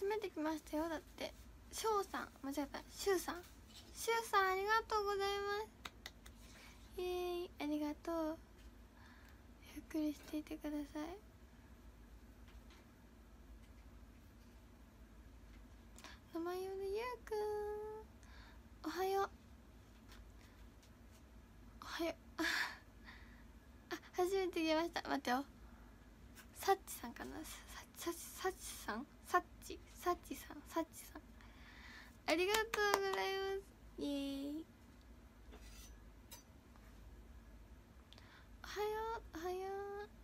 初めて来ましたよ。だってしょうさん間違えた。しゅうさん。しゅうさんありがとうございます。イエーイ。ありがとう。ゆっくりしていてください。名前呼んでゆうくん。おはよう。おはよう。あ初めて来ました。待ってよ。サッチさんかな。サッチサッチさん？サッチ。サッチさんサッチさん。ありがとうございます。イエーイ。おはようおはよう。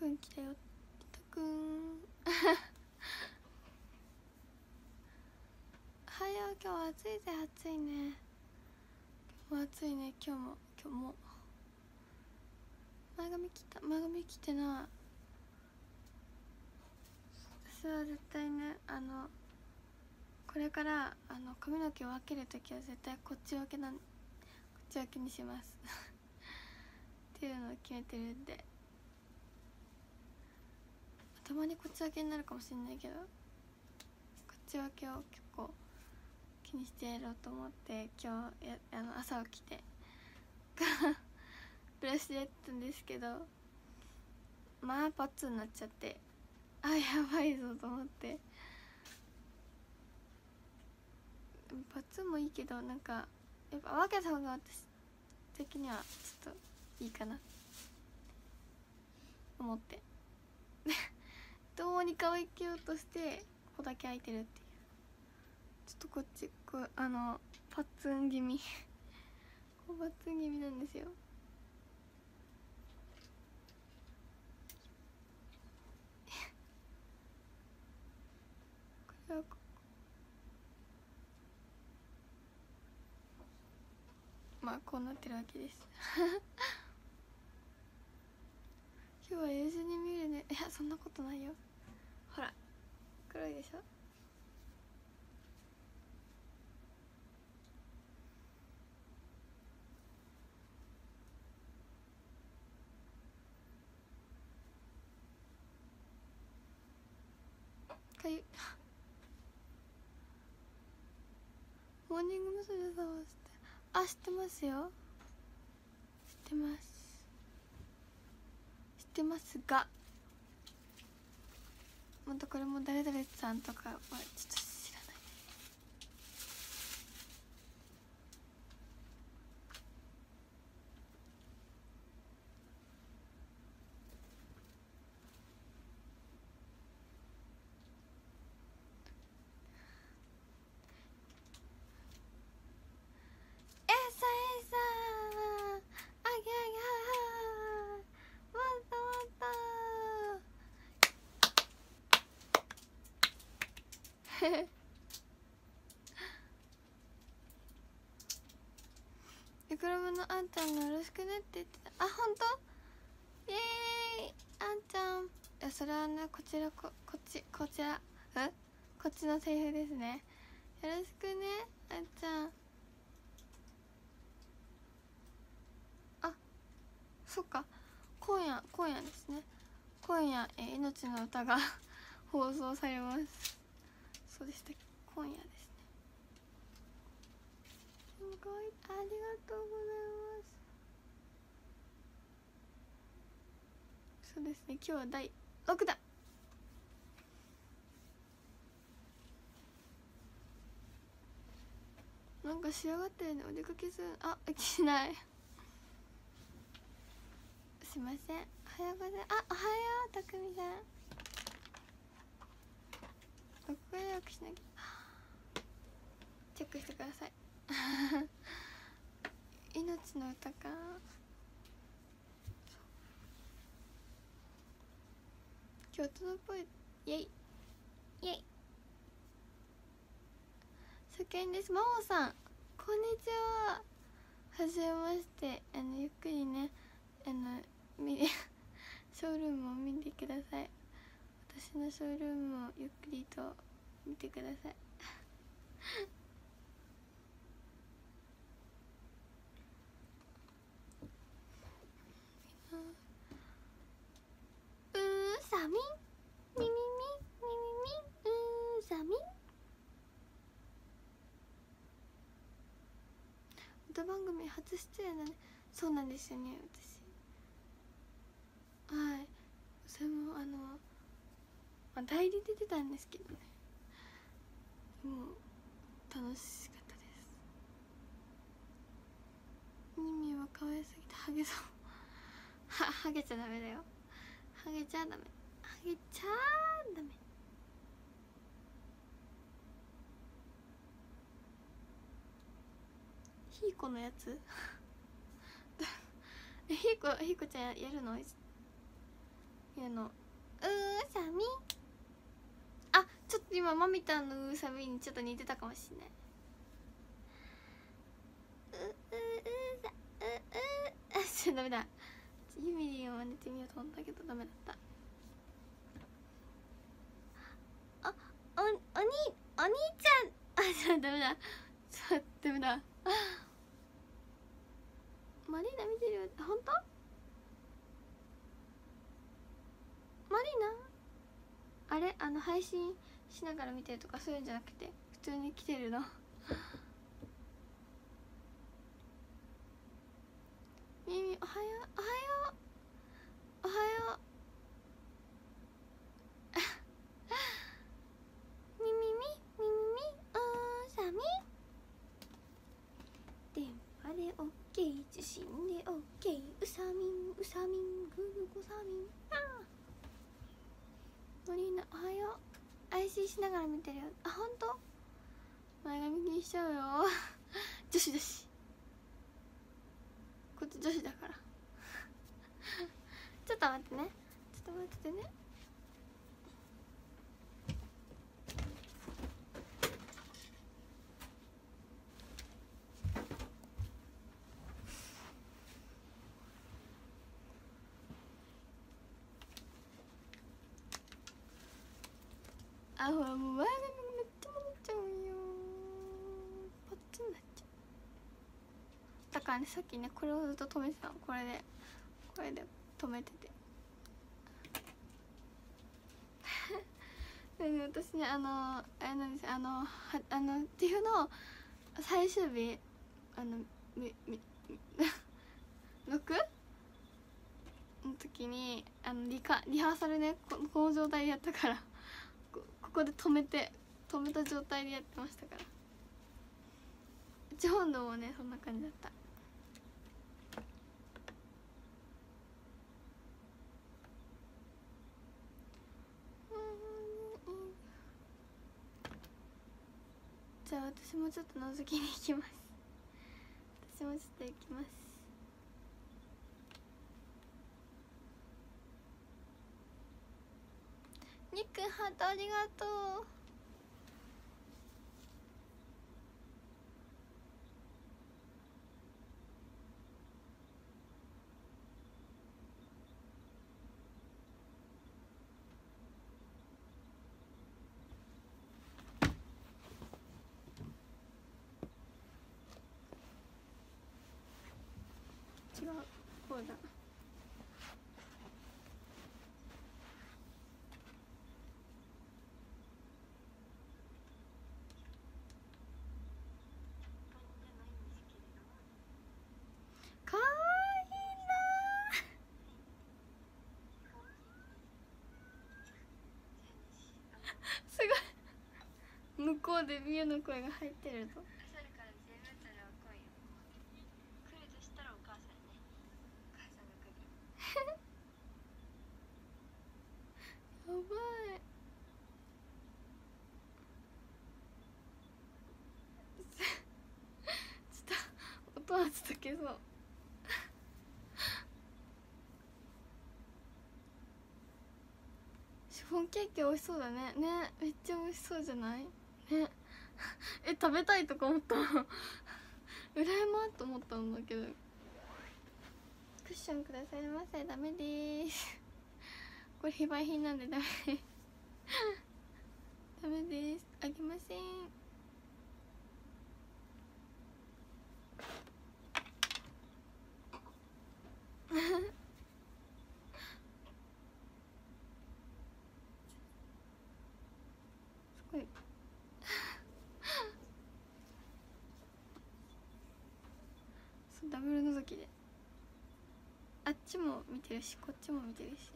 くん来たよ。とくんはよ今日は暑いぜ暑いね。今日暑いね。今日も今日も。前髪切った。前髪切ってない。私は絶対ね。あのこれからあの髪の毛を分ける時は絶対こっち分けなんこっち分けにします。っていうのを決めてるんで。たまにこっち分けになるかもしれないけどこっち分けを結構気にしてやろうと思って今日やあの朝起きて ブラシでやったんですけどまあパッツンになっちゃってあやばいぞと思って。パッツンもいいけどなんかやっぱ分けた方が私的にはちょっといいかな思って。どうにか分けようとしてここだけ開いてるっていう。ちょっとこっちこうあのパッツン気味。こうパッツン気味なんですよ。こまあこうなってるわけです。今日は友人に見るね。いやそんなことないよ。ほら黒いでしょ？かゆ モーニング娘。さんは知って。あ知ってますよ。知ってます。ってますがまたこれも誰々さんとかはちょっと知らないエサエサあぎゃぎゃもっともっと イクラブのあんちゃんがよろしくねって言ってた。あ本当？イエーイ。あんちゃん。いやそれはねこちらここっちこちら。うんこっちのセリフですね。よろしくねあんちゃん。あそっか。今夜今夜ですね。今夜、えー命の歌が 放送されます。そうでした。今夜ですね。すごい。ありがとうございます。そうですね。今日は第6弾。なんか仕上がってるね。お出かけする。あしない。すいません。おはようございます。あおはようたくみさん。録画予約しなきゃ。チェックしてください。命の歌か。京都のっぽいイェイ。イェイ。初見です。真央さん。こんにちは。はじめまして。あのゆっくりね。あの見 ショールームを見てください。私のショールームをゆっくりと見てください。うーさみ？みみみ？みみみ？うーさみ？歌番組初出演だね。そうなんですよね私。はい。それもあの、まあ、代理で出たんですけどね。もう楽しかったです。ミミは可愛すぎてハゲそう。はハゲちゃダメだよ。ハゲちゃダメ。ハゲちゃダメ。ひーこのやつ？えひーこひーこちゃんやるの？やるの。うーさみ。ちょっと今まみたんのうさみにちょっと似てたかもしれない。うううさううあちょっとダメだユミリンを真似てみようと思ったけどダメだったあおおにお兄ちゃんあちょっとダメだちょっとダメだマリーナ見てるよ本当マリーナあれあの配信しながら見てるとかそういうんじゃなくて普通に来てるの。ミミおはようおはよう。おはよう みみみみみみうーさみ。電話でオッケー受信でオッケー。うさみんうさみんぐるこさみん。あー。のおはよう。愛心しながら見てるよ。あ本当？前髪気にしちゃうよ。女子女子。こっち女子だから。ちょっと待ってね。ちょっと待っててね。もう前髪がめっちゃ戻っちゃうよ。パッチンなっちゃう。だからねさっきねこれをずっと止めてたの。これでこれで止めてて。でね私ねあのあれなんですあのはあのっていうの最終日あのみみ 6? の時にあのリカリハーサルねここの状態でやったから。ここで止めて止めた状態でやってましたから。うち本堂もねそんな感じだった。じゃあ私もちょっと覗きに行きます。私もちょっと行きますにっくんハートありがとう。違う。こうだかわいいなすごい向こうでミュの声が入ってるとやばい。ちょっと音はちょっと消そう。シフォンケーキ美味しそうだね。ねめっちゃ美味しそうじゃない？ねえ食べたいとか思った羨まと思ったんだけど。クッションくださいませ。ダメです。これ非売品なんでダメ。ダメです。あげませんすごいそうダブル覗きであっちも見てるしこっちも見てるし。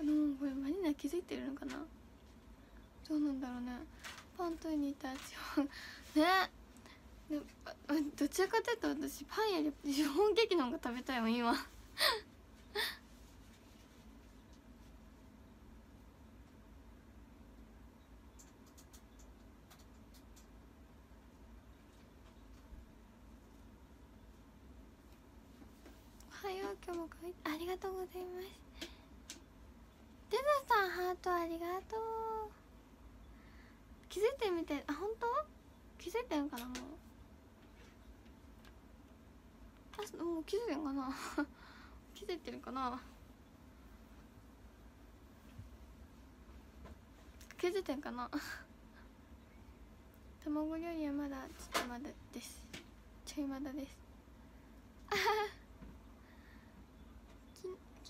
あのこれマリナ気づいてるのかな？どうなんだろうね。パンとにたちは。ね？どちらかというと私パンよりシフォンケーキの方が食べたいもん今おはよう今日もかわいいありがとうございます。デザさんハートありがとう。気づいてみてあ本当？気づいてんかな？もうあもう気づいてんかな？気づいてるかな？気づいてんかな？卵料理はまだちょっとまだです。ちょいまだです。あはは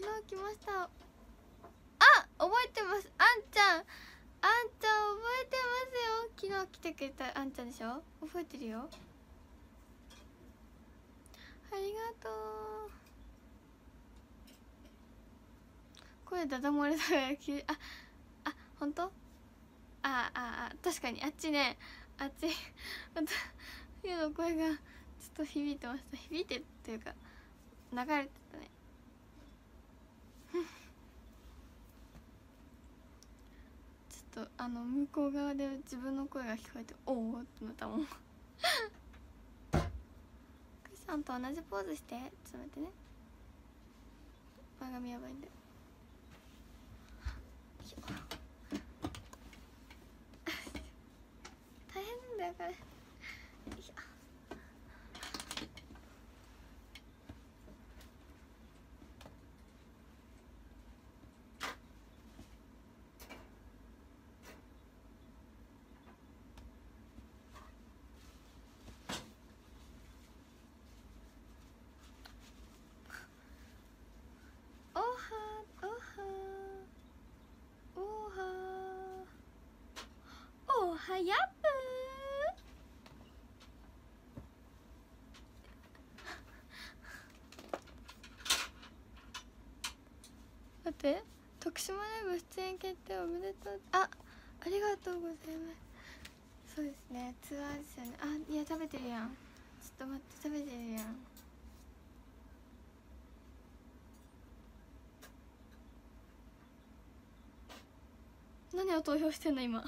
昨日来ました。あ覚えてます。あんちゃん。あんちゃん覚えてますよ。昨日来てくれたあんちゃんでしょ？覚えてるよ。ありがとう。声ダダ漏れだからきああ本当？ああああ確かに。あっちね。あっち。冬の声がちょっと響いてました。響いてるっていうか流れてたねちょっとあの向こう側で自分の声が聞こえておおってなったもん。クシさんと同じポーズして？ちょっと待ってね。番組やばいんで。大変なんだよこれよいしょおはおはおはおはやぷ 待って徳島ライブ出演決定おめでとう。あありがとうございます。そうですねツアーですよね。あいや食べてるやん。ちょっと待って食べてるやん。何を投票してんの今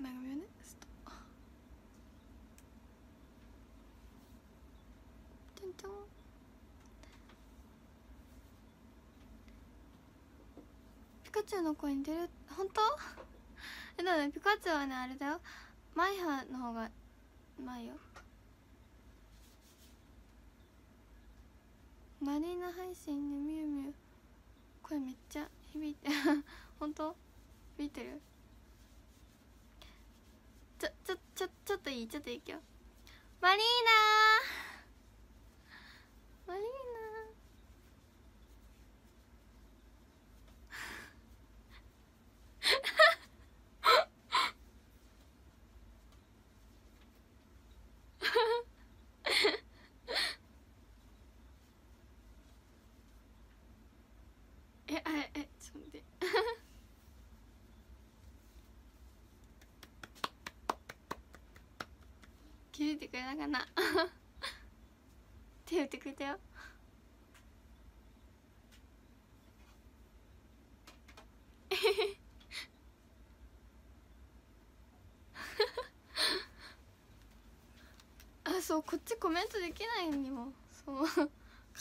前髪をねストちょんちょんピカチュウの声に出る？本当？えだねピカチュウはねあれだよ。マイハの方が前よ。マリーナ配信でミュウミュウ声めっちゃ響いて 本当？響いてる？ちょちょちょちょっといい？ちょっといい？よ。マリーナマリーナえあれえちょっと待って気づいてくれたかな手振ってくれたよ。あそうこっちコメントできないにも。そう。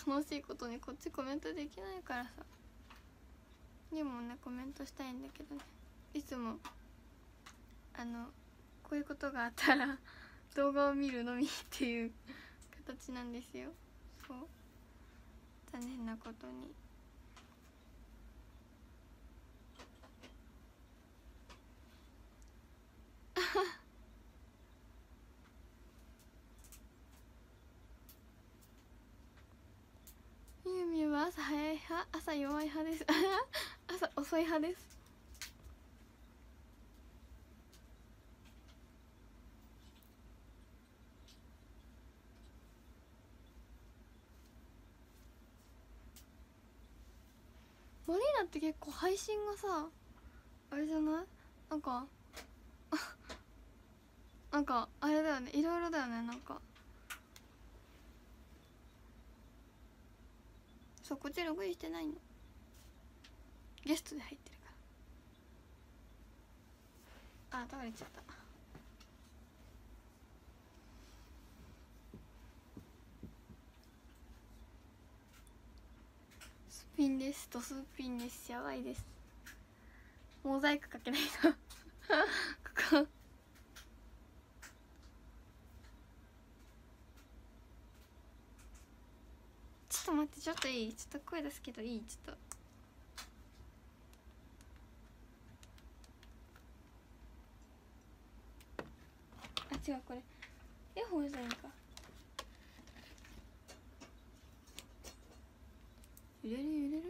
悲しいことにこっちコメントできないからさ。でもねコメントしたいんだけどね。いつもあのこういうことがあったら動画を見るのみっていう形なんですよ。そう。残念なことに。みゆみゆは朝早い派？朝弱い派です。朝遅い派です。って結構配信がさあれじゃない？なんか なんかあれだよね。いろいろだよね。なんか。そうこっちログインしてないの。ゲストで入ってるから。あ倒れちゃったスピンです。とスピンです。やばいです。モザイクかけないと。ここちょっと待ってちょっといい。ちょっと。声出すけどいいちょっとあ違うこれ。イヤホンじゃないか。揺れる揺れる。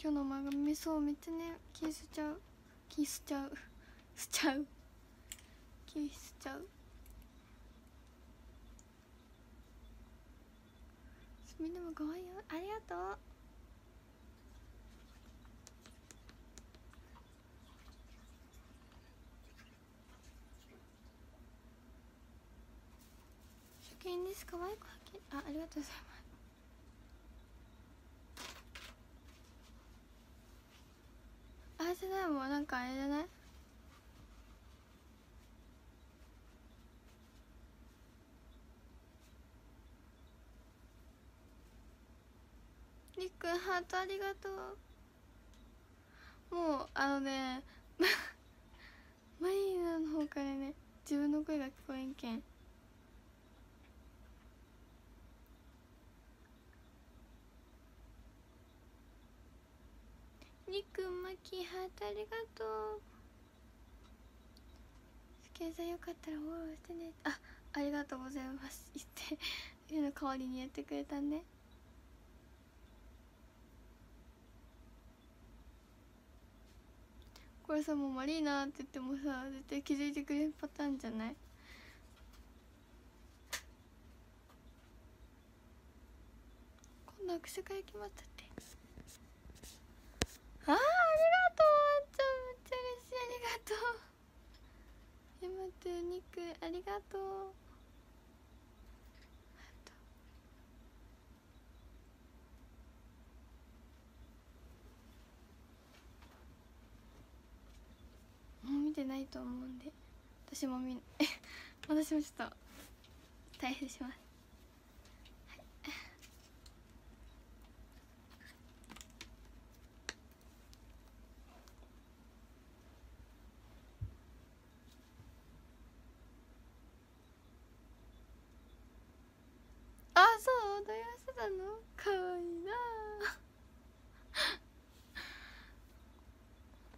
今日の前髪そうめっちゃね気しちゃう。気しちゃう。しちゃう。気しちゃう。みんなも可愛いよ。ありがとう。初見です。可愛くあありがとうございます。あれじゃないもうなんかあれじゃない？りっくんハートありがとう。もうあのね マリーナの方からね自分の声が聞こえんけん。りくんまきハートありがとう。スケさんよかったらフォローしてね。あありがとうございます。言って言うの代わりにやってくれたね。これさもうマリーナって言ってもさ絶対気づいてくれるパターンじゃない？今度握手会決まったってあーありがとう。あんちゃんめっちゃ嬉しいありがとう。ヤマト肉ありがと。うもう見てないと思うんで。私も見 私もちょっと大変しますあそう踊りましてたの？かわいいな。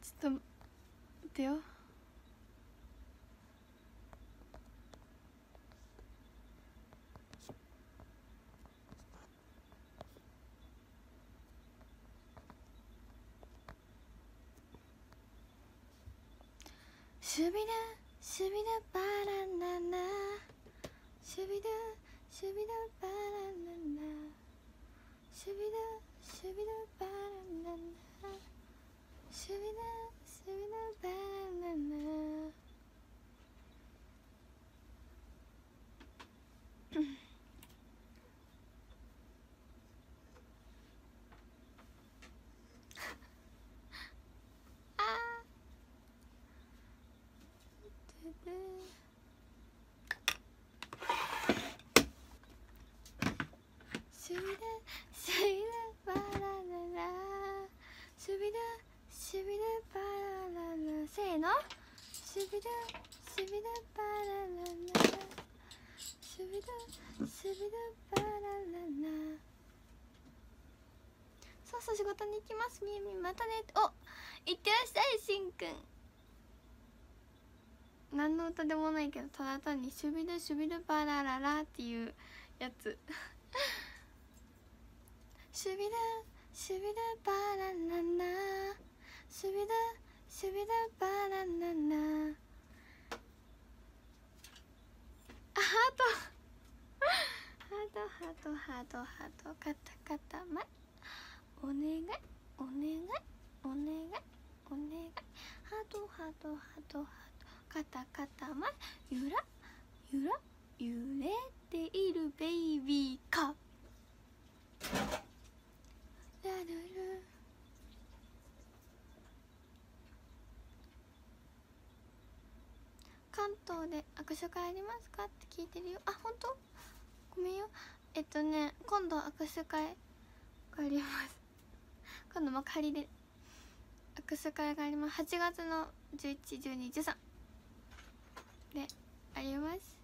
ちょっと待ってよ。シュビルシュビルバラナナシュビルシュビルバラナナビドシビドパラララシビドシビドパラララそうそう仕事に行きますみみまたね。おいってらっしゃいしんくん。何の歌でもないけどただ単に「シュビルシュビルバラララ」っていうやつ。シュビルシュビルバラララシュビルシュビルバラララハート。ハートハートハートハート。カタカタ。マお願い。お願い。お願い。お願い。ハートハートハートハート。カタカタ。マゆらゆら揺れているベイビーか。ラルル。関東で握手会ありますか？って聞いてるよ。あ本当？ごめんよ。えっとね今度握手会があります。今度幕張で握手会があります。8月の111213であります。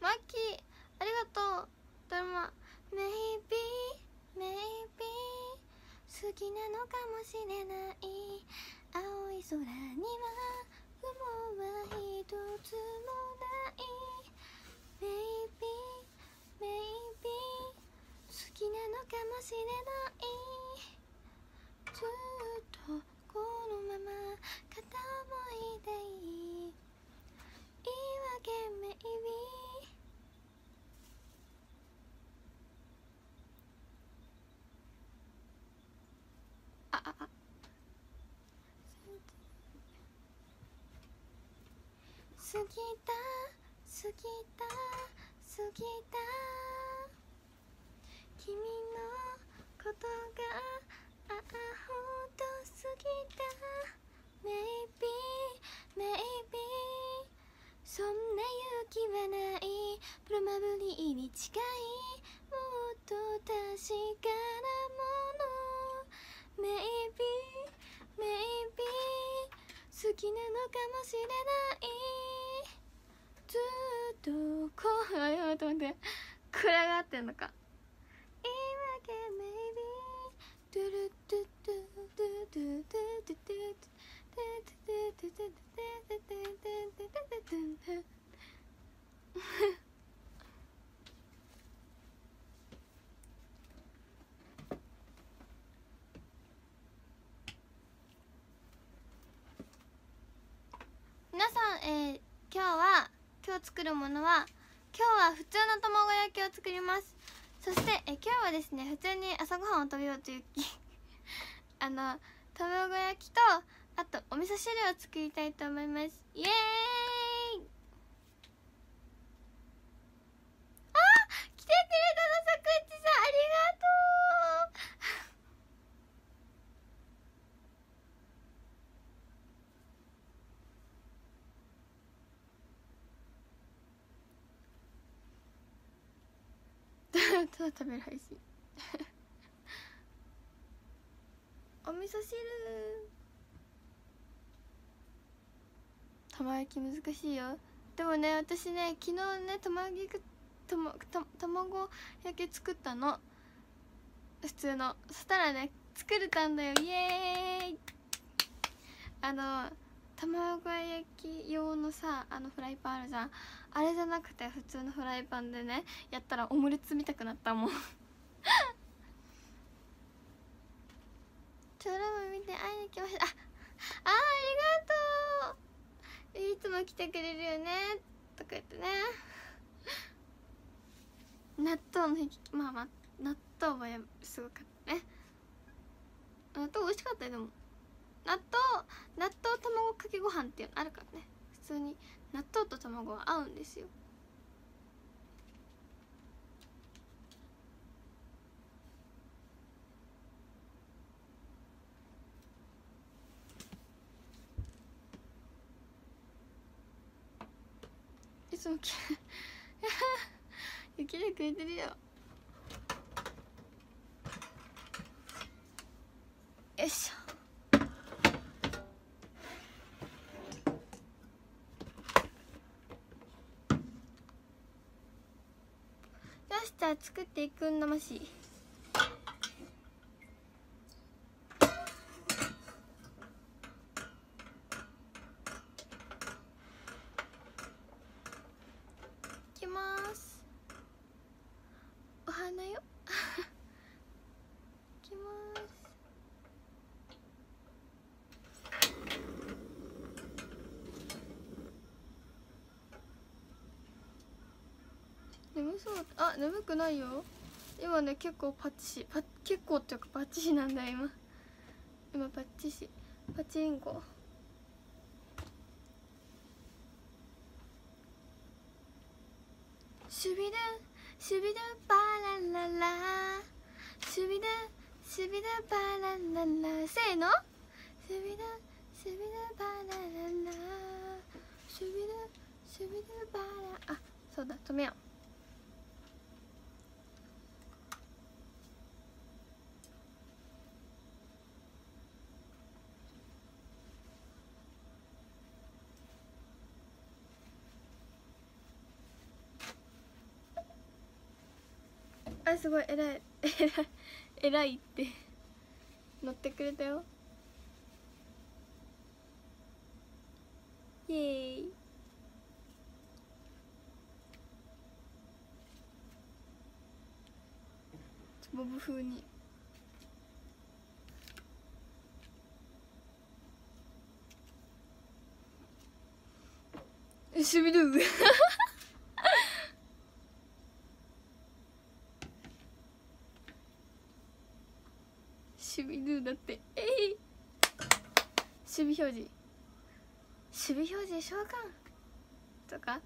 マッキーありがとう。ドラマ Maybe, maybe 好きなのかもしれない。青い空には雲は一つもない。Maybe, maybe 好きなのかもしれない。ずっとこのまま片思いでいい。言い訳 Maybe 過ぎた過ぎた過ぎた。君のことがあほんと過ぎた。Maybe maybe そんな勇気はない。プロマブリーに近い。もっと確かなもの。メイビーメイビー好きなのかもしれない。ずっとこうと思って暗がってんのか。言い訳 Maybe ドゥドゥドゥドゥドゥドゥドゥドゥドゥドゥドゥドゥドゥドゥドゥドゥドゥドゥドゥえー、今日は今日作るものは今日は普通の卵焼きを作ります。そして、えー、今日はですね普通に朝ごはんを食べようという あの卵焼きとあとお味噌汁を作りたいと思います。イエーイ！あ来てくれたただ食べる配信。お味噌汁。玉焼き難しいよ。でもね私ね昨日ね卵焼きたまた卵焼き作ったの。普通の。そしたらね作れたんだよ。イエーイ。あの卵焼き用のさあのフライパンあるじゃん。あれじゃなくて普通のフライパンでねやったらオムレツ見たくなったもん。チョロム見て会いに来ました。ああありがとう。いつも来てくれるよね。とか言ってね。納豆の日まあまあ納豆はすごかったね。納豆美味しかったよでも。納豆納豆卵かけご飯っていうのあるからね。通に納豆と卵は合うんですよ。いつもき 雪で食えてるよ。よいしょ。作っていくんだもしましいきますお花よいきます眠眠くないよ。今ね結構パッチシパッ結構っていうかパッチシなんだよ今。今パッチシ。パチンコ。シュビルシュビルバラララ。シュビルシュビルバラララ。せーの？シュビルシュビルバラララ。シュビルシュビルバラ。あそうだ止めよう。すごい偉い。偉 い偉いって乗ってくれたよ。イエーイ。ボブ風に。しびる 守備ルーだってえい守備表示。守備表示召喚。とか。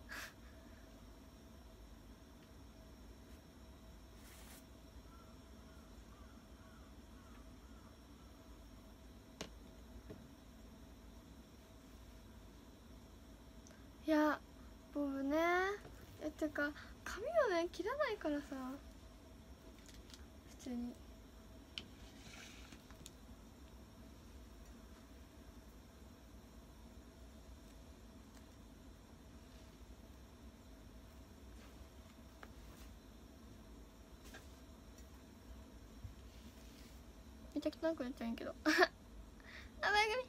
いやボブね。えってか髪をね切らないからさ。普通に。めっちゃ汚くなっちゃうんやけど。あ前髪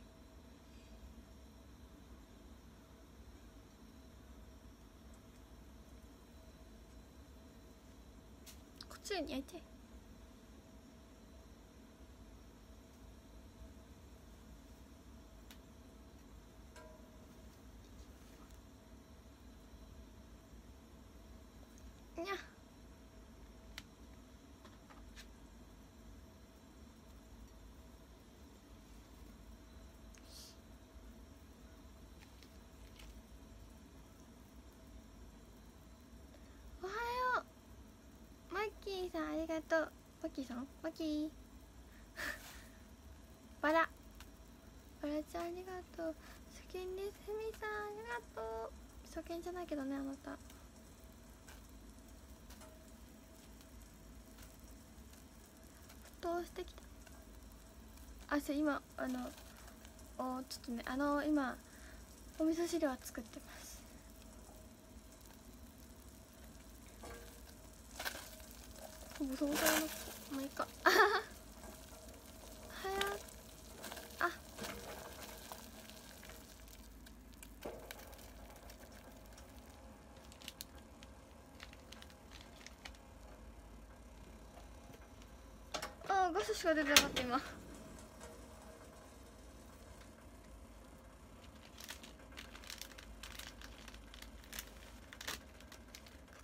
こっちに焼いてにゃおはようマッキーとマキーさん？マキ？ー バラ。バラちゃんありがとう。初見ですふみさんありがとう。初見じゃないけどねあなた。沸騰してきた。あそう今あのおちょっとねあの今お味噌汁を作ってます。ボソボソのまあいいかあはははやあ。あガスしか出てなかった今か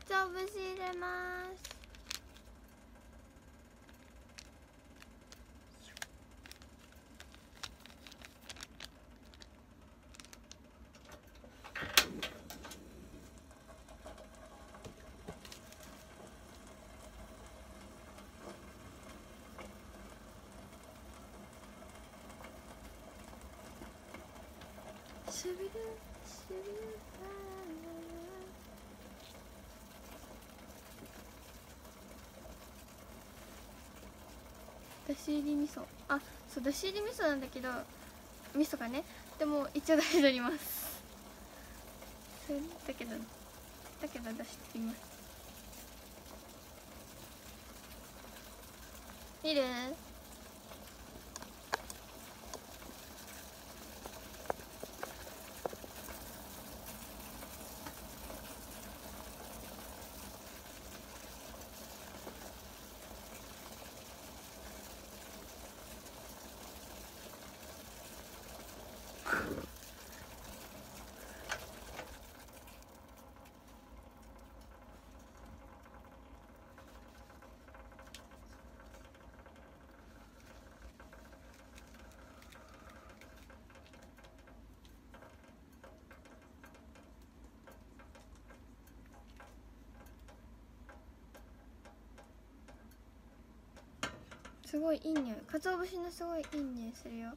つお節入れますしびるしびるラララだし入り味噌。あそうだし入り味噌なんだけど味噌がねでも一応出しております。それだけどだけど出しています見るすごいいい匂い。鰹節のすごいいい匂いするよ。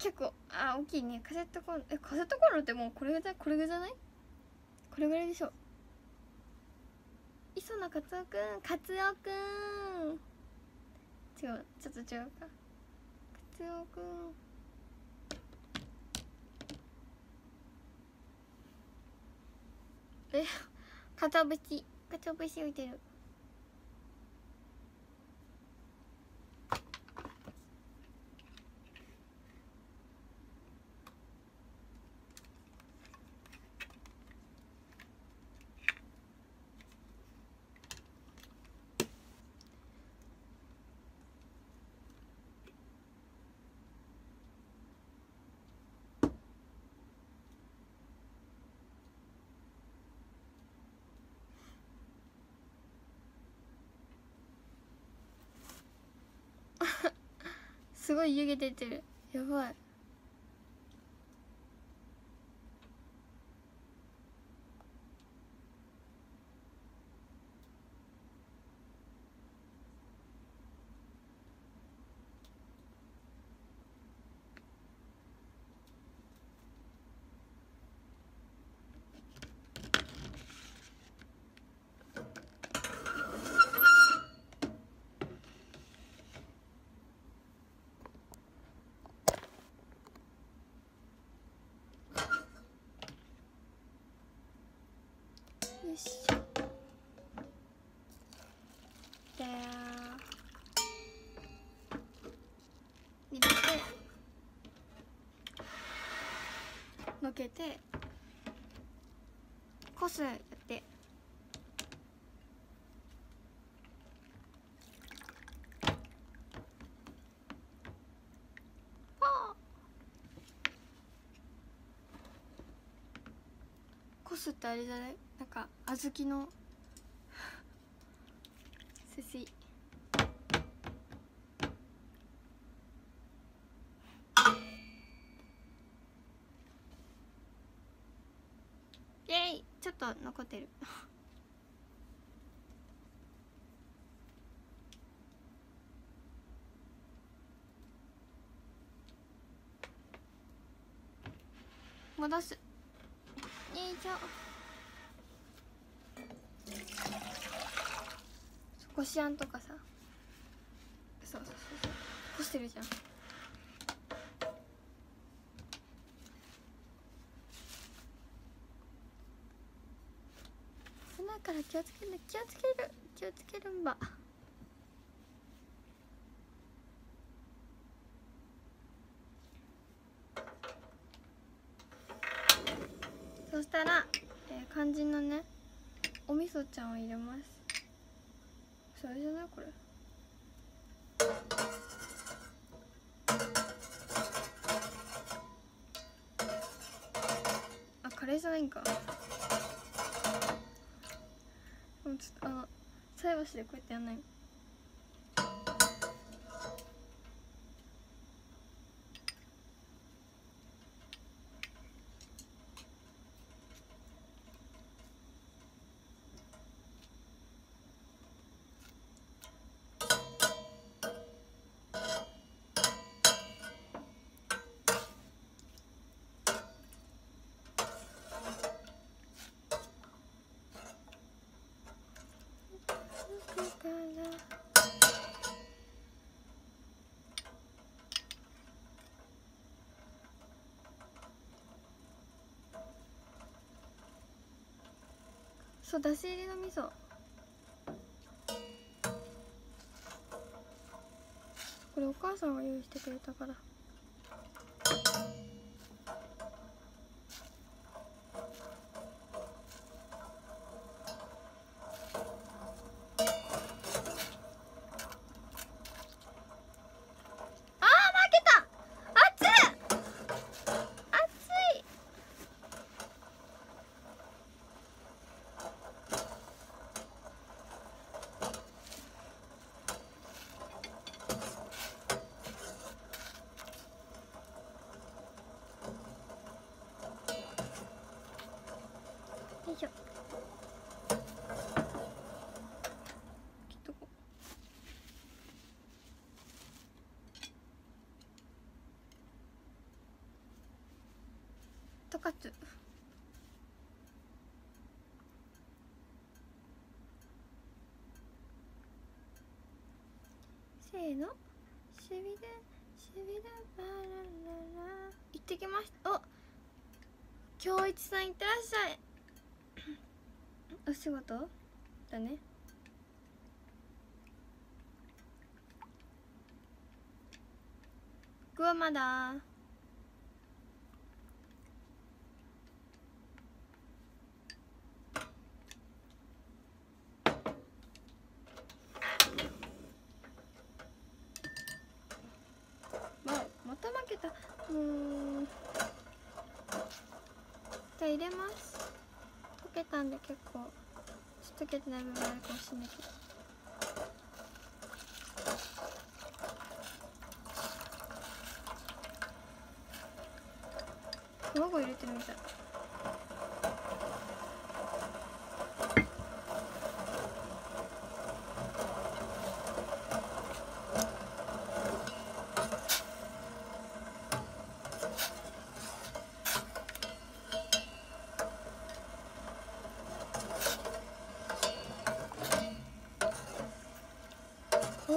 結構あ大きいねカセットコンロえカセットコンロってもうこれぐらいこれぐらいじゃない？これぐらいでしょ。磯野カツオくんカツオくん。違うちょっと違うか。カツオくん。えかつお節。かつお節置いてる。すごい湯気出てる。やばいよいしょで入れて受けてこすやって。パー。こすってあれじゃない？なんか小豆のすすいイェイちょっと残ってる。戻す。よいしょ。こしあんとかさ。そうそうそうそう。こしてるじゃん危ないから気をつける気をつける気をつけるんば。そしたら、えー、肝心のねお味噌ちゃんを入れます。それじゃない？これ。あカレーじゃないんか。もちょっとあの菜箸でこうやってやんないかそうだし入りの味噌。これお母さんが用意してくれたからあー負けた熱い熱いよいしょ切っとこうとかつせーの。しびれしびれバラララ。行ってきましたお。京一さんいってらっしゃい。お仕事？だね。僕はまだままた負けたうーんじゃあ入れます。溶けたんで結構ちょっと溶けてない部分あるかもしれないけど。卵入れてるみたいおお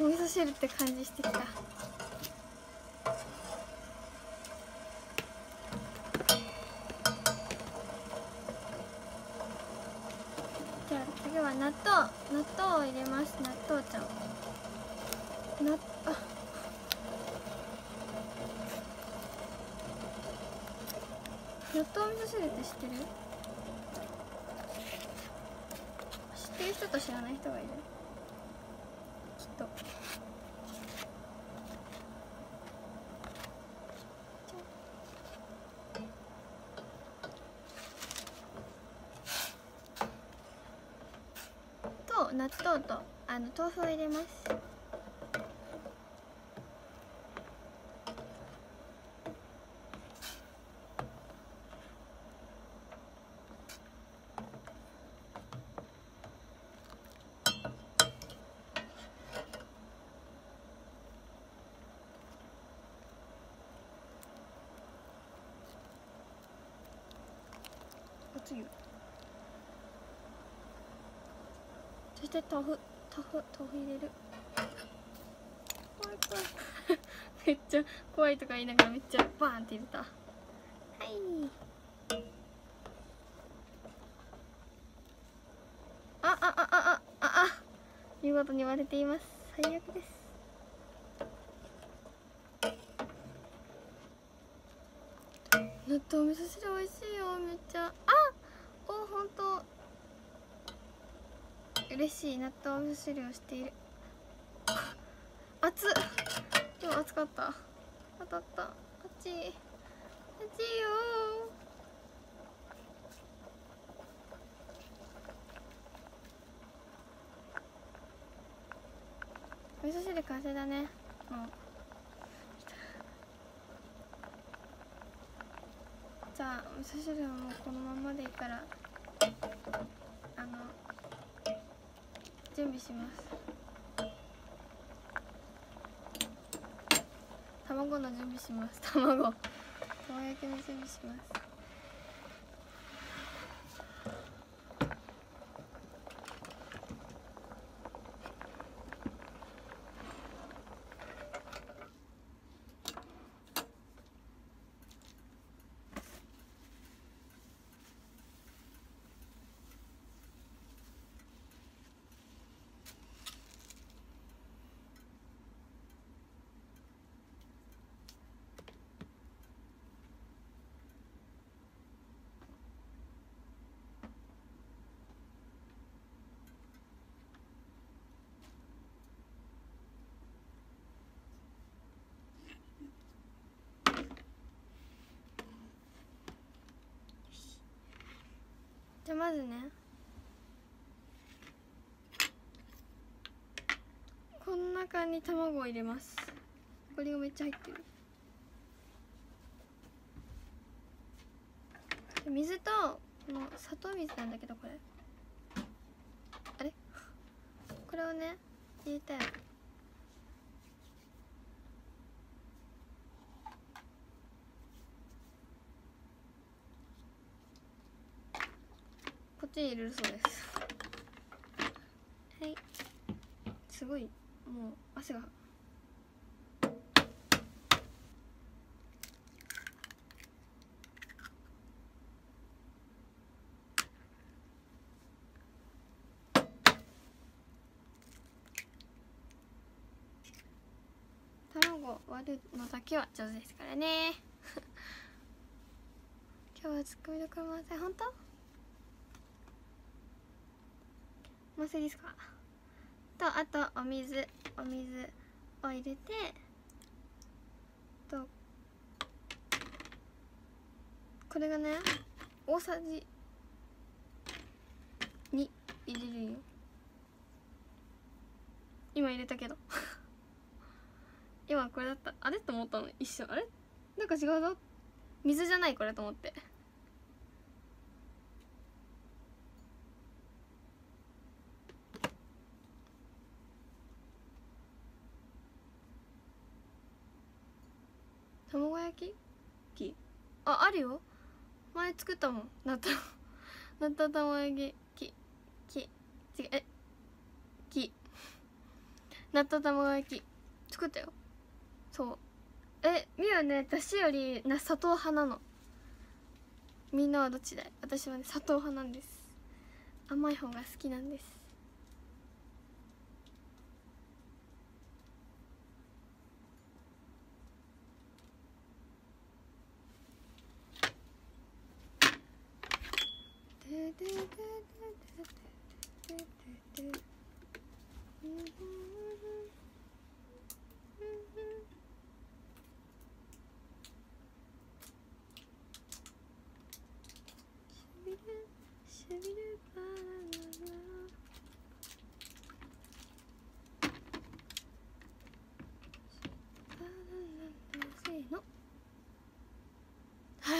お味噌汁って感じしてきた。じゃあ次は納豆納豆を入れます納豆ちゃん。なあ。納豆味噌汁って知ってる？知ってる人と知らない人がいるきっとと納豆とあの豆腐を入れます。おつゆして豆腐豆腐豆腐入れる。怖い怖いめっちゃ怖いとか言いながらめっちゃバーンって入れた。はい。あああああああ。見事に割れています。最悪です。納豆味噌汁美味しいよめっちゃ。あお本当嬉しい納豆味噌汁をしている。熱っ。今熱かった。当たった。熱い。熱いよ。味噌汁完成だね。もう。じゃあ味噌汁はもうこのままでいいから。準備します。卵の準備します。卵。卵焼きの準備します。じゃあまずね。この中に卵を入れます。これがめっちゃ入ってる。水とこの砂糖水なんだけどこれ。あれ？これをね入れたよっちに入れるそうです。はい。すごいもう汗が。卵割るのだけは上手ですからね。今日はツッコミどころ満載本当？満載ですか？とあとお水お水を入れてとこれがね大さじ2入れるよ。今入れたけど。今これだった。あれ？と思ったの。一瞬。あれ？なんか違うぞ。水じゃないこれと思って。卵焼き？器ああるよ。前作ったもん。納豆納豆卵焼き。き。違う。え？き。納豆卵焼き。作ったよ。そう。えみはね私よりな砂糖派なの。みんなはどっちだい？私はね砂糖派なんです。甘い方が好きなんですしびれバナナバナナせーの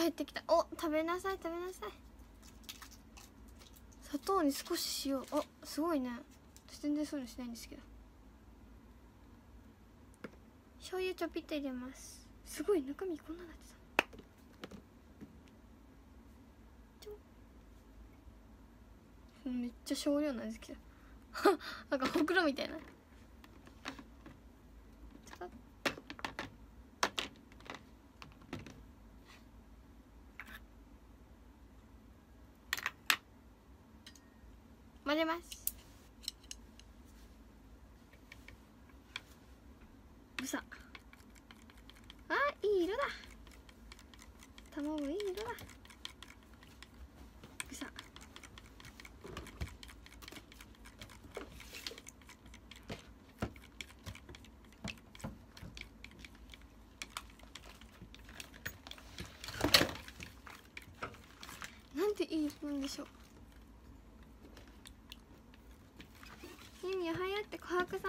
入ってきた。お食べなさい食べなさい。砂糖に少し塩あすごいね。私全然そういうのしないんですけど。醤油ちょぴっと入れます。すごい中身こんななってた。めっちゃ少量なんですけど。なんかほくろみたいな。más.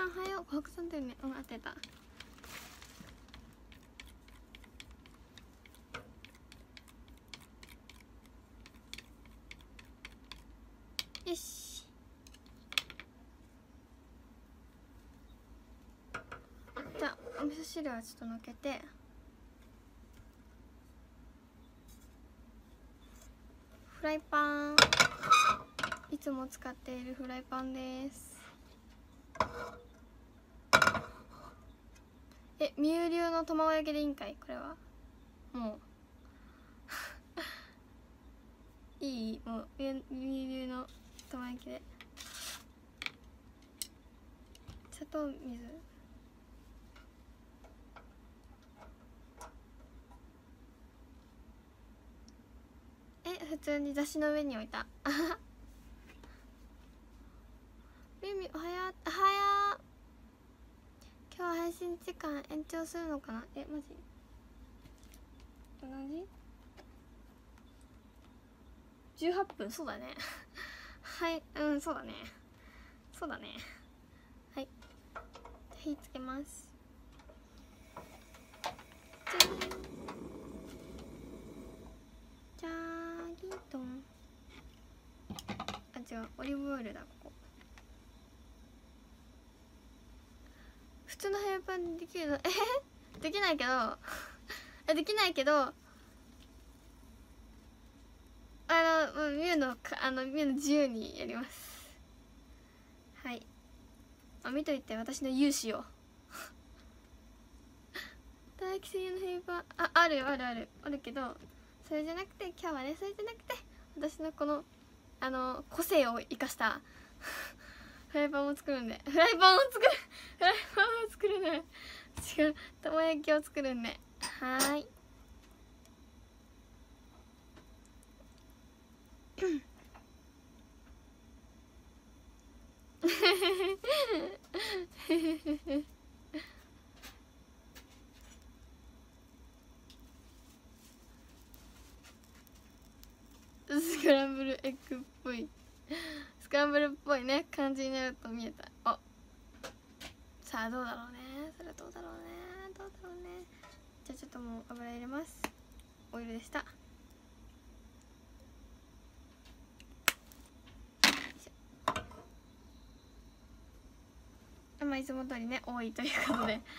んおはよう。琥珀さんだよねうん当てた。よし。じゃあお味噌汁はちょっとのけて。フライパン。いつも使っているフライパンですえみゆ流の卵焼きでいいんかい？これは。もう。いいもうみゆ流の卵焼きで。砂糖水。え普通に雑誌の上に置いた ミミおはようおはよう今日は配信時間延長するのかな？えマジ？同じ？18分。そうだね。はい。うんそうだね。そうだね。はい。火つけます。じゃん。ジャーギトンあ違う。オリーブオイルだここ普通のフライパンできるの？え？できないけど。できないけど。あの見るのあの見るの自由にやります。はい。あ見といて。私の勇姿を。大気性のフライパンああるよあるある。あるけどそれじゃなくて今日はねそれじゃなくて私のこのあの個性を生かした。フライパンを作るんで。フライパンを作る。フライパンを作るね違う。玉焼きを作るんで。はーい。スクランブルエッグっぽい。ランブルっぽいね感じになると見えた。あさあどうだろうね。それどうだろうね。どうだろうね。じゃあちょっともう油入れます。オイルでした。まあいつも通りね多いということで。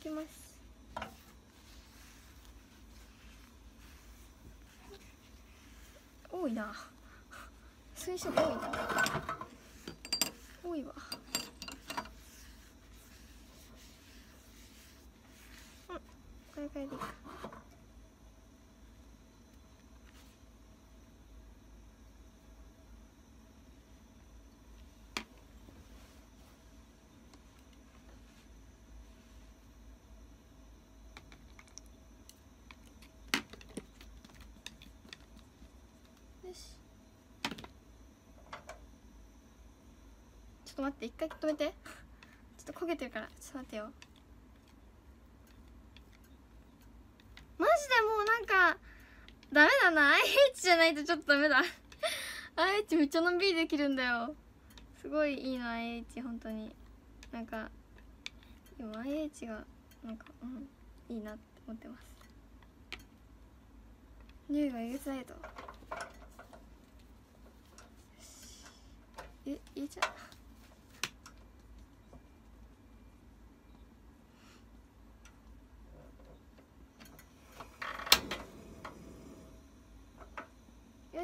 拭きます。多いな。水晶多いな。多いわ。うん。これくらいでいいか。と待って一回止めて。ちょっと焦げてるからちょっと待ってよ。マジでもうなんかダメだな。IH じゃないとちょっとダメだ。IH めっちゃのんびりできるんだよ。すごいいいの IH 本当に。なんかでも IH がなんかうんいいなって思ってます。匂いがえげつないとえ入れちゃう。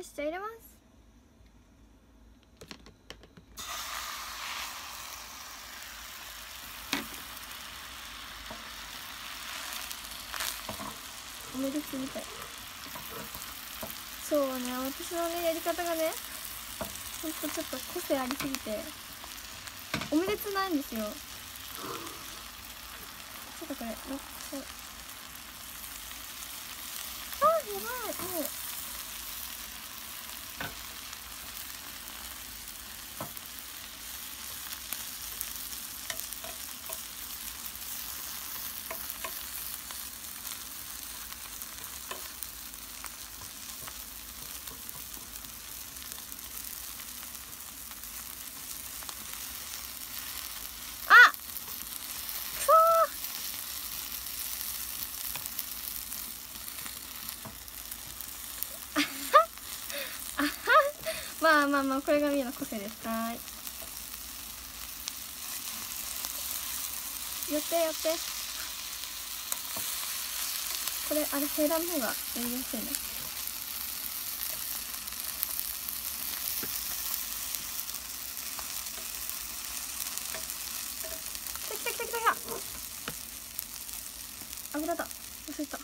しじゃあ入れます。オメレツみたい。そうね私のねやり方がねほんとちょっと個性ありすぎてオムレツなんですよ。ちょっとこれのそうあやばいもうあくそーあはまあまあまあこれがみーの個性です。はーい。寄って寄って。これあれヘラの方がやりやすいね来た来た来た来た来た油だ忘れた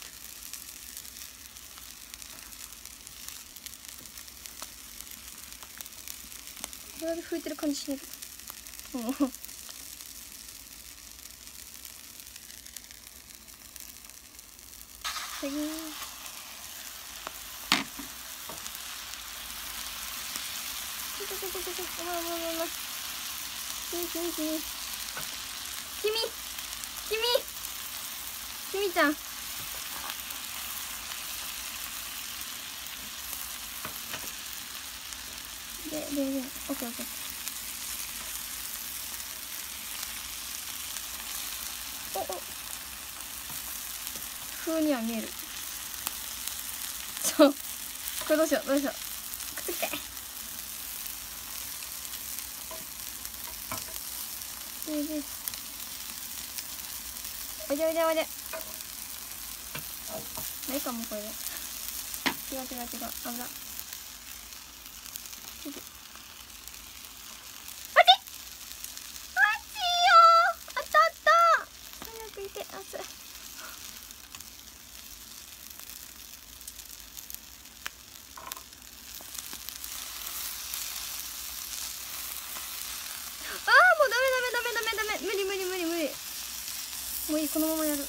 油で拭いてる感じしないけどもう次君君君君君みちゃんでででオッケーオッケーおお。風には見える。そう。これどうしようどうしよう。くっつけ。てでで。おいでおいでおいで。まあいいかもこれで。違う違う違う。危な。い待って待ってよあったあった早くいて熱いあーもうダメダメダメダメダメ無理無理無理無理もういいこのままやる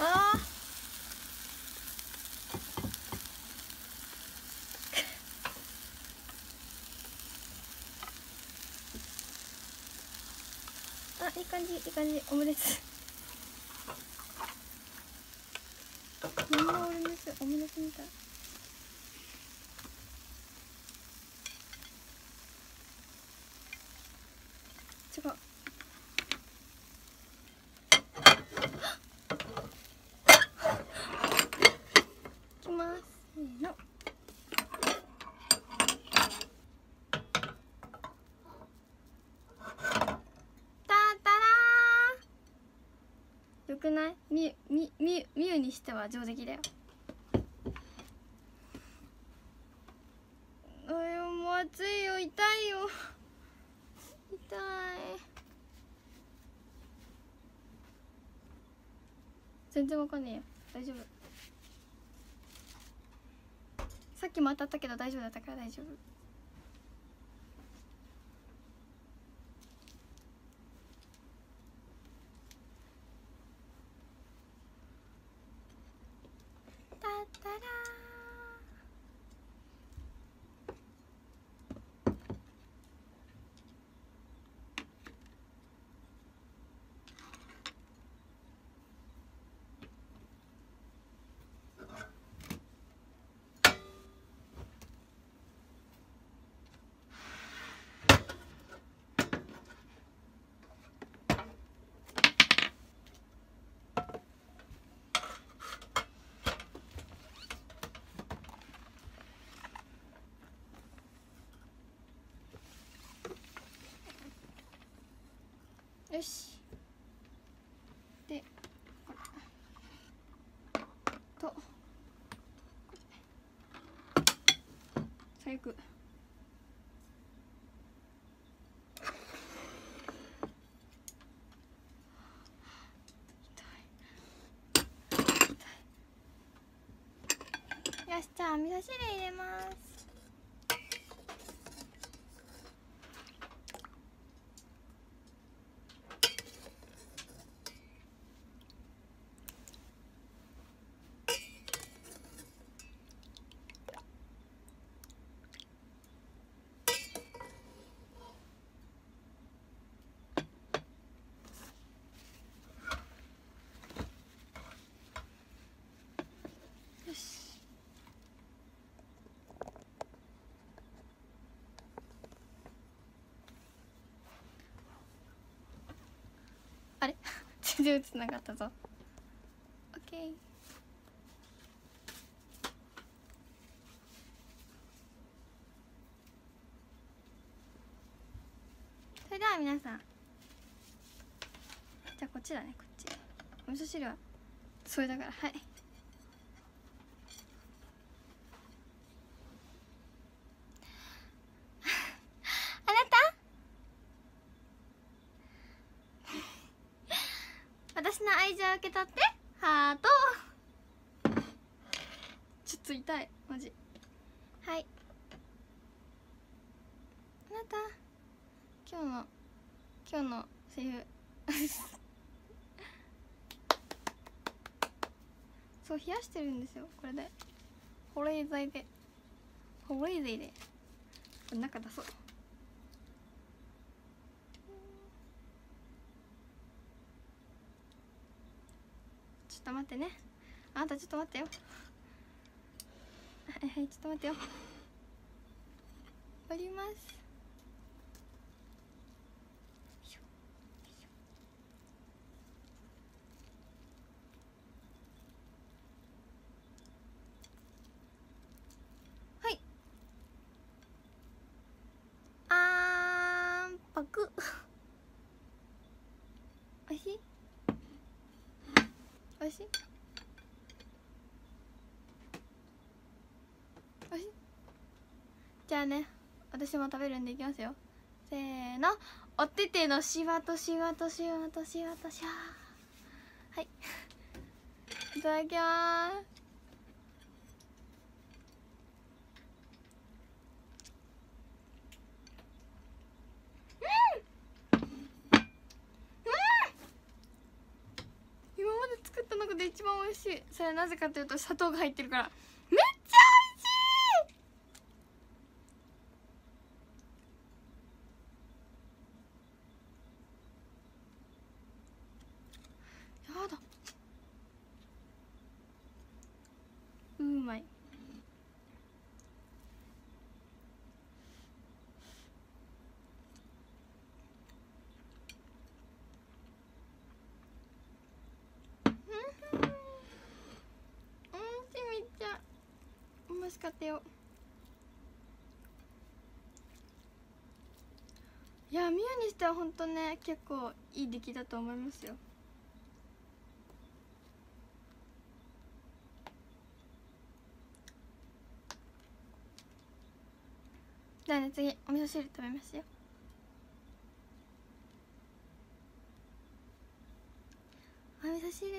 あーあいい感じいい感じ。オムレツ。みんなオムレツ？オムレツみたい違ういきますせーのタタラーよくないみみみみゆにしては上出来だよ。あよもう暑いよ。痛いよ。痛い。全然わかんねえよ。大丈夫。さっきも当たったけど大丈夫だったから大丈夫タタラよし。でこれ。と。最悪。よしじゃあ味噌汁入れます。あれ？全然映ってなかったぞ。オッケーそれでは皆さん。じゃあこっちだねこっち。お味噌汁はそれだから。はいあなた私け取ってハート。ちょっと痛いマジ。はい。あなた。今日の今日のセリフ。そう冷やしてるんですよこれで。保冷剤で。保冷剤で。これ中出そうってね。あんたちょっと待ってよ。はいはいちょっと待ってよ。降りますはいあーんパクおいしいおいし。いおい。しいじゃあね私も食べるんでいきますよ。せーの。おててのしわとしわとしわとしわとしわはい。いただきます今まで作った中で一番美味しい。それはなぜかというと砂糖が入ってるからめっちゃ美味しいやだうまいうんめっちゃ美味しかったよ。いやミュウにしては本当ね結構いい出来だと思いますよ。じゃあね次お味噌汁食べますよ。お味噌汁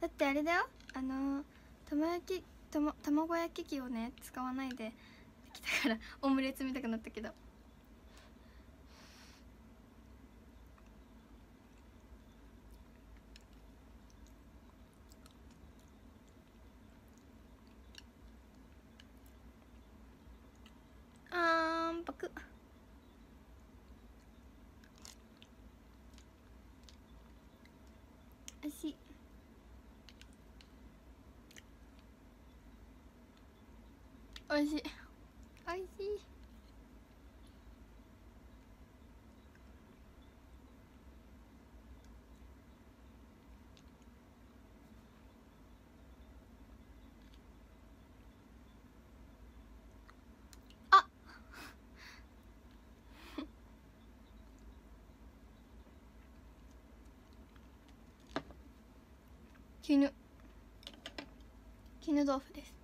だってあれだよ。あの卵焼き卵焼き器をね使わないで できたからオムレツ見たくなったけどあーんパクおいしいおいしいおいしいあ絹。絹豆腐です。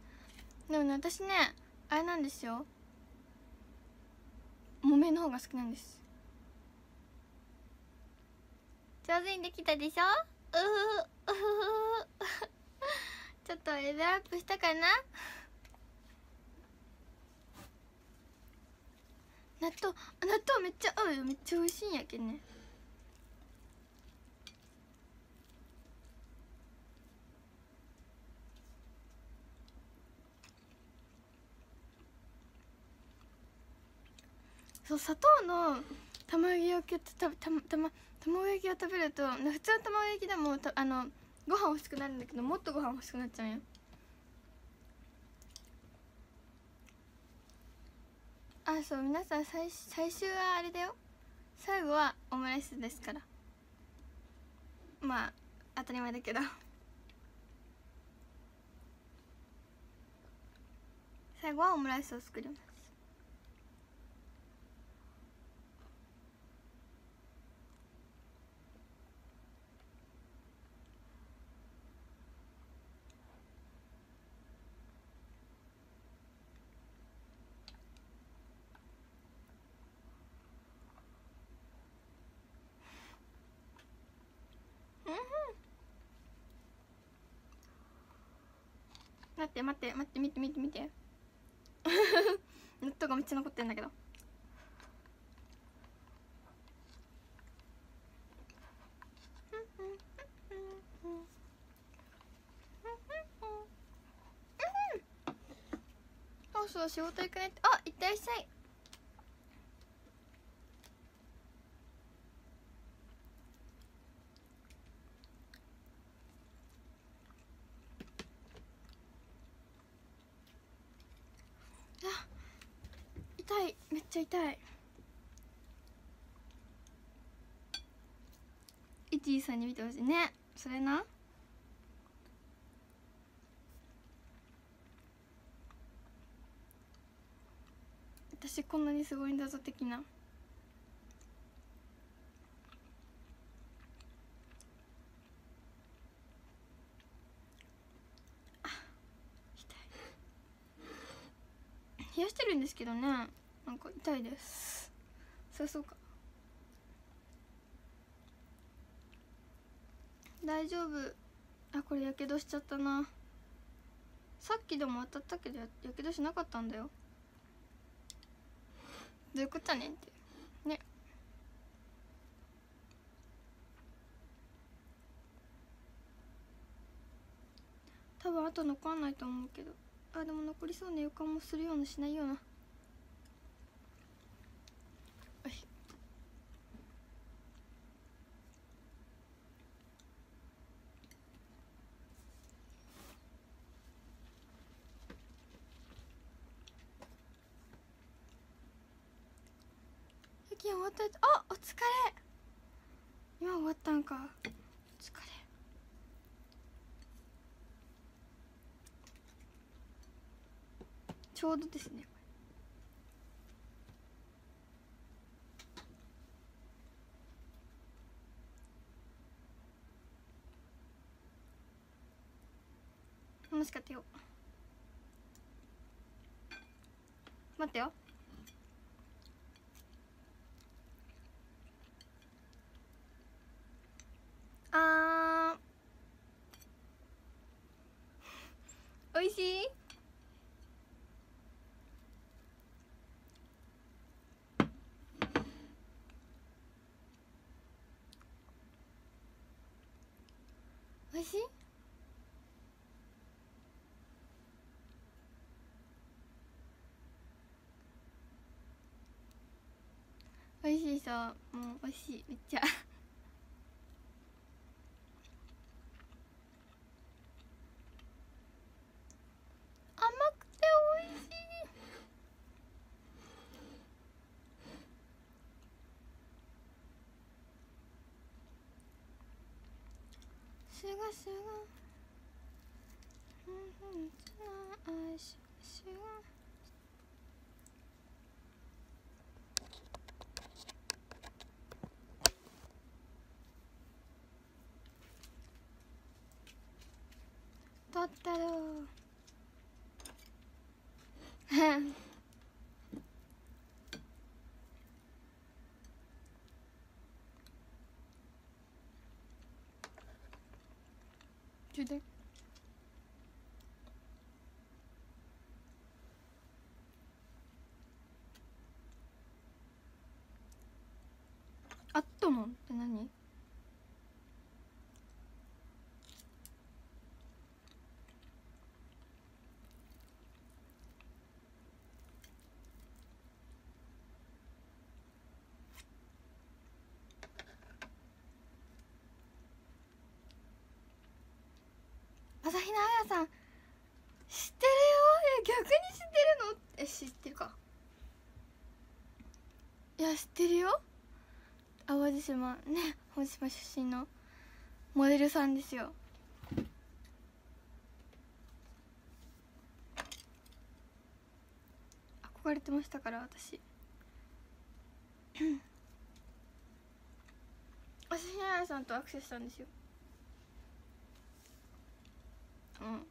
でもね私ねあれなんですよ。木綿の方が好きなんです。上手にできたでしょ？うふふふちょっとレベルアップしたかな？納豆納豆めっちゃ合うよ。めっちゃ美味しいんやけんね。そう砂糖の卵焼きをたたたま卵焼きを食べると普通の卵焼きでもあのご飯欲しくなるんだけどもっとご飯欲しくなっちゃうよあそう皆さん最最終はあれだよ。最後はオムライスですから。まあ当たり前だけど。最後はオムライスを作ります。待って待って待って見て見て見て。ネットがめっちゃ残ってんだけど。そうそう仕事行くねって。あ行ってらっしゃいあ痛いめっちゃ痛い。イティさんに見てほしいね。それな。私こんなにすごいんだぞ的な。あ痛い。冷やしてるんですけどね。なんか痛いです。そうそうか。大丈夫。あこれやけどしちゃったな。さっきでも当たったけどややけどしなかったんだよ。どういうことやねんってね。多分あと残らないと思うけど。あでも残りそうな予感もするようなしないようなよし夜勤終わったあお疲れ今終わったんかお疲れちょうどですね。楽しかったよ。待ってよ。あー。おいしい？いしいおいしいそう。もうおいしい。めっちゃ甘くておいしいすが。うんうん。つなあししが。とったろう 充電あっとのって何？朝比奈彩さん知ってるよ？いや逆に知ってるの？え知ってるか。いや知ってるよ。淡路島ね淡路島出身のモデルさんですよ。憧れてましたから私。朝比奈彩さんと握手したんですよ。うん。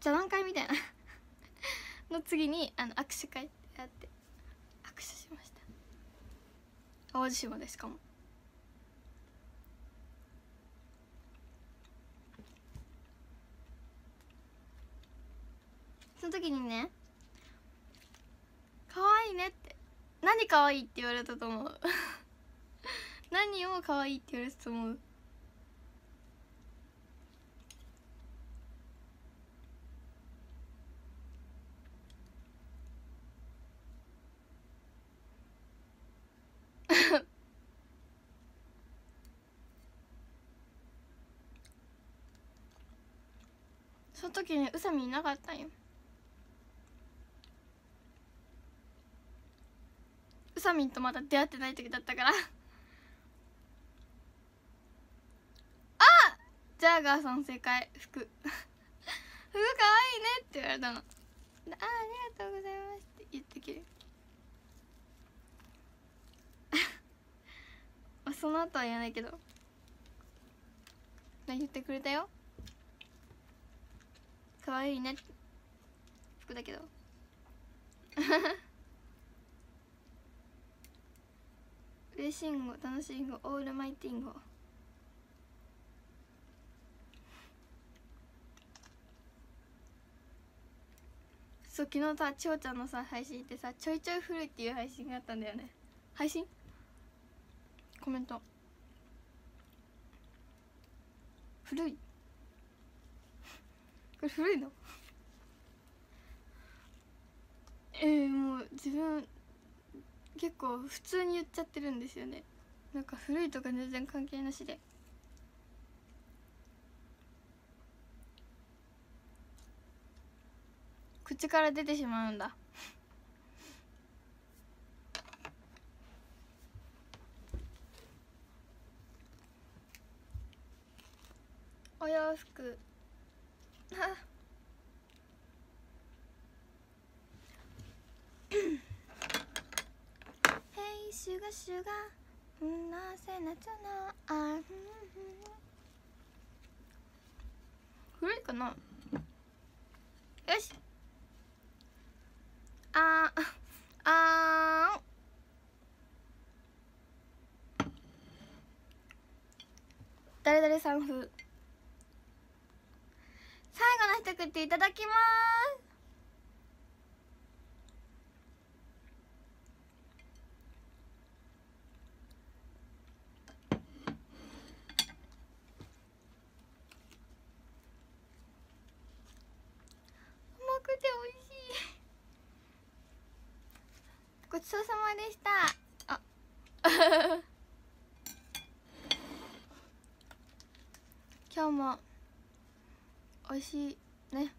座談会みたいな。の次にあの握手会ってやって握手しました。淡路島ですかも。その時にね「可愛いね」って「何可愛いって言われたと思う 何を可愛いって言われたと思うその時ね宇佐美いなかったんよ。宇佐美とまだ出会ってない時だったから。あジャーガーさん正解。服。服かわいいねって言われたの。あありがとうございますって言ってきる。その後は言わないけど。言ってくれたよ。可愛いね。服だけど。嬉しいんご楽しいんごオールマイティンゴそう昨日さちょうちゃんのさ配信ってさちょいちょい古いっていう配信があったんだよね。配信？コメント。古い。れ古いの？えー、もう自分結構普通に言っちゃってるんですよね。なんか古いとか全然関係なしで。口から出てしまうんだ。お洋服。あヘイシュガシュガなせ夏のあ古いかな？よし。あーあー。誰々さん風。最後の一口いただきます甘くて美味しいごちそうさまでした。あ。今日も美味しいね。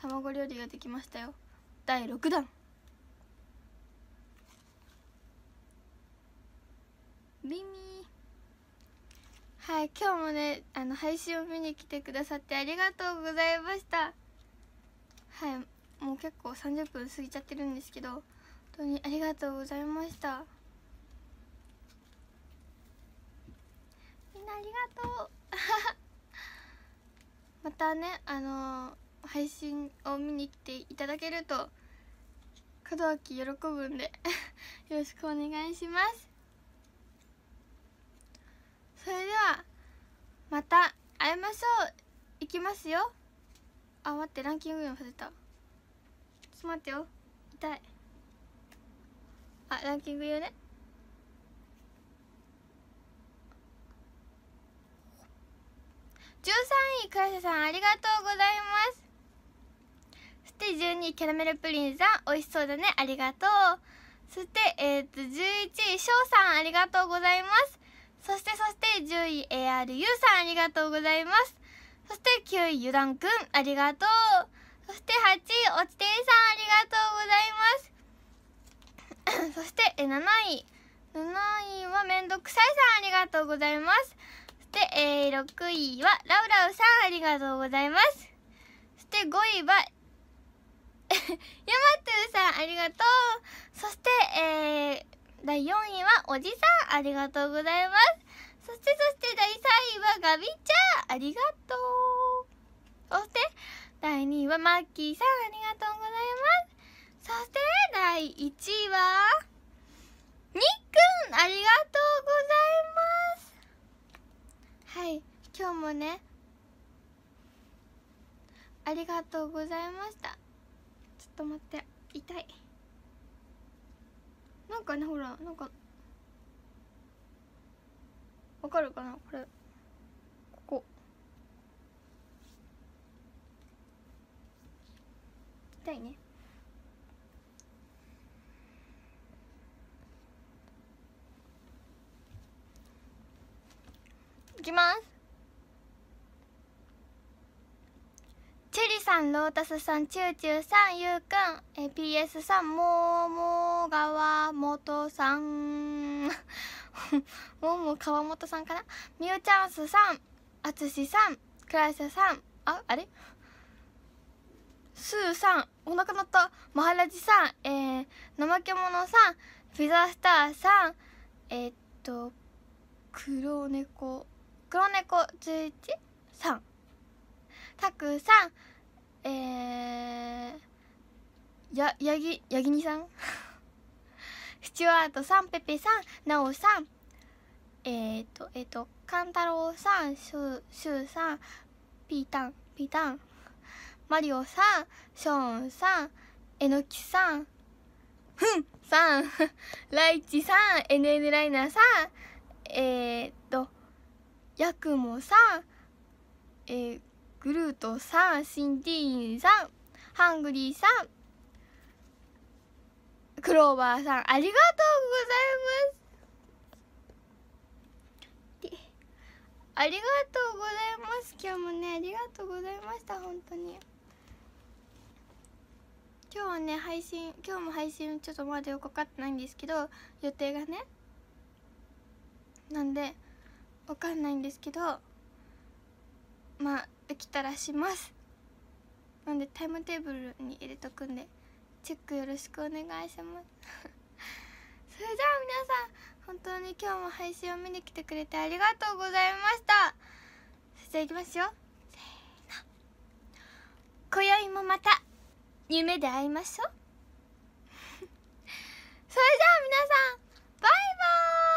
卵料理ができましたよ。第6弾。ビミはい今日もねあの配信を見に来てくださってありがとうございました。はいもう結構30分過ぎちゃってるんですけど本当にありがとうございました。みんなありがとう またねあのー、配信を見に来ていただけると門脇喜ぶんで よろしくお願いします。それではまた会いましょう。いきますよ。あ待ってランキング読ませた。ちょっと待ってよ。痛い。あランキング言うね。13位倉瀬さんありがとうございます。そして12位キャラメルプリンさん美味しそうだね。ありがとう。そしてえっ、ー、と11位翔さんありがとうございます。そしてそして10位 ARU さんありがとうございます。そして9位ゆだんくんありがとう。そして8位おちていさんありがとうございます。そして7位。7位はめんどくさいさんありがとうございます。で、えー、6位はラウラウさんありがとうございます。そして5位は ヤマトゥさんありがとう。そして、えー、第4位はおじさんありがとうございます。そしてそして第3位はガビちゃんありがとう。そして第2位はマッキーさんありがとうございます。そして第1位はにっくんありがとうございます。はい今日もねありがとうございました。ちょっと思って痛い。なんかねほらなんかわかるかな？これここ。痛いね。いきます。チェリさんロータスさんチューチューさんゆうくん。え PS さんもも川本さん。もも川本さんかな？みゆチャンスさんあつしさんクライスさん。ああれ？スーさんお腹鳴った。マハラジさんえー、怠け者さんフィザースターさん。えー、っと黒猫黒猫11さんたくさんえー、ややぎやぎにさん。スチュワートさんペペさんなおさん。えっ、ー、とえっ、ー、とかんたろうさんしゅしゅうさんピータンピータン。マリオさんショーンさんえのきさん。ふんさん ライチさん NN ライナーさん。えっ、ー、とヤクモさん、えー、グルートさん、シンディーンさん、ハングリーさん、クローバーさん、ありがとうございます。ありがとうございます。今日もね、ありがとうございました。本当に。今日はね、配信、今日も配信ちょっとまだよく分かってないんですけど、予定がね。なんで、わかんないんですけどまあできたらします。なんでタイムテーブルに入れとくんでチェックよろしくお願いします。それじゃあ皆さん本当に今日も配信を見に来てくれてありがとうございました。それじゃ行きますよ。せーの。今宵もまた夢で会いましょう。それじゃあ皆さんバイバーイ。